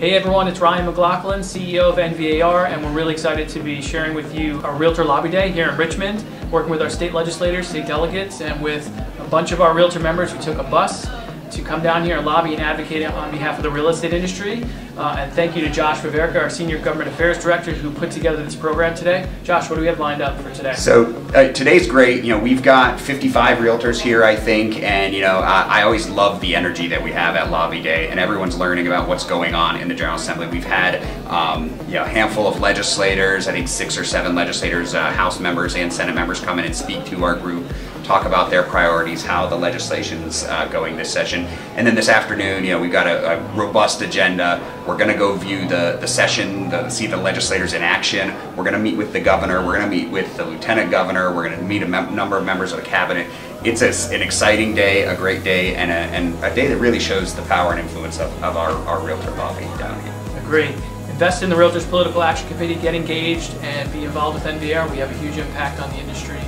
Hey everyone, it's Ryan McLaughlin, CEO of NVAR, and we're really excited to be sharing with you our Realtor Lobby Day here in Richmond, working with our state legislators, state delegates, and with a bunch of our Realtor members who took a bus to come down here and lobby and advocate on behalf of the real estate industry. Uh, and thank you to Josh Veverka, our Senior Government Affairs Director, who put together this program today. Josh, what do we have lined up for today? So uh, today's great. You know, we've got 55 realtors here, I think, and you know, I, I always love the energy that we have at Lobby Day, and everyone's learning about what's going on in the General Assembly. We've had um, you know, a handful of legislators, I think six or seven legislators, uh, House members and Senate members come in and speak to our group talk about their priorities, how the legislation's uh, going this session. And then this afternoon, you know, we've got a, a robust agenda. We're going to go view the, the session, the, see the legislators in action. We're going to meet with the governor. We're going to meet with the lieutenant governor. We're going to meet a number of members of the cabinet. It's a, an exciting day, a great day, and a, and a day that really shows the power and influence of, of our, our realtor lobby down here. Agree invest in the Realtors Political Action Committee, get engaged, and be involved with NVAR. We have a huge impact on the industry.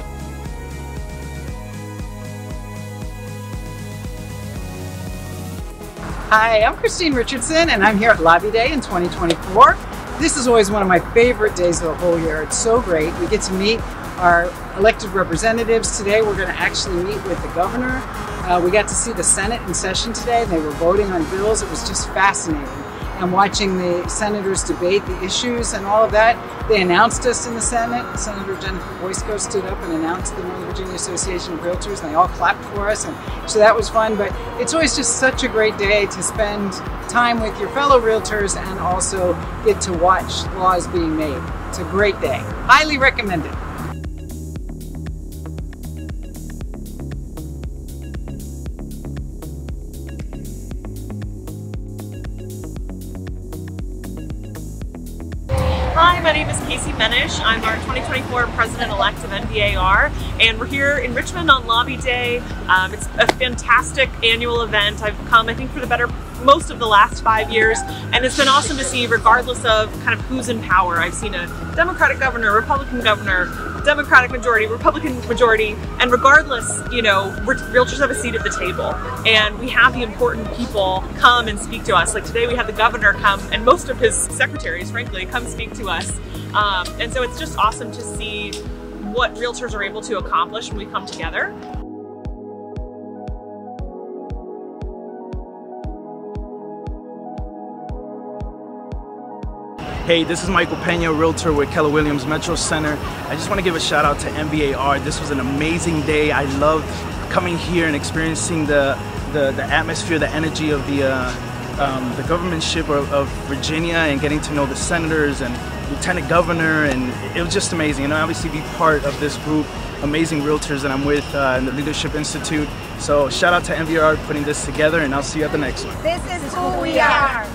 Hi, I'm Christine Richardson and I'm here at Lobby Day in 2024. This is always one of my favorite days of the whole year. It's so great. We get to meet our elected representatives. Today we're going to actually meet with the governor. Uh, we got to see the Senate in session today. They were voting on bills. It was just fascinating and watching the senators debate the issues and all of that. They announced us in the Senate. Senator Jennifer Boysko stood up and announced the Northern Virginia Association of Realtors, and they all clapped for us, and so that was fun. But it's always just such a great day to spend time with your fellow realtors and also get to watch laws being made. It's a great day. Highly recommended. Hi, my name is Casey Menish. I'm our 2024 President-elect of NVAR, and we're here in Richmond on Lobby Day. Um, it's a fantastic annual event. I've come, I think, for the better most of the last five years, and it's been awesome to see, regardless of kind of who's in power. I've seen a Democratic governor, Republican governor, Democratic majority, Republican majority, and regardless, you know, realtors have a seat at the table, and we have the important people come and speak to us. Like today, we had the governor come, and most of his secretaries, frankly, come speak to us. Um, and so it's just awesome to see what realtors are able to accomplish when we come together. Hey, this is Michael Pena, Realtor with Keller Williams Metro Center. I just want to give a shout out to NVAR. This was an amazing day. I loved coming here and experiencing the, the, the atmosphere, the energy of the, uh, um, the governmentship of, of, Virginia and getting to know the senators and lieutenant governor and it was just amazing. And obviously be part of this group, amazing realtors that I'm with uh, in the Leadership Institute. So shout out to NVAR putting this together and I'll see you at the next one. This is who we are.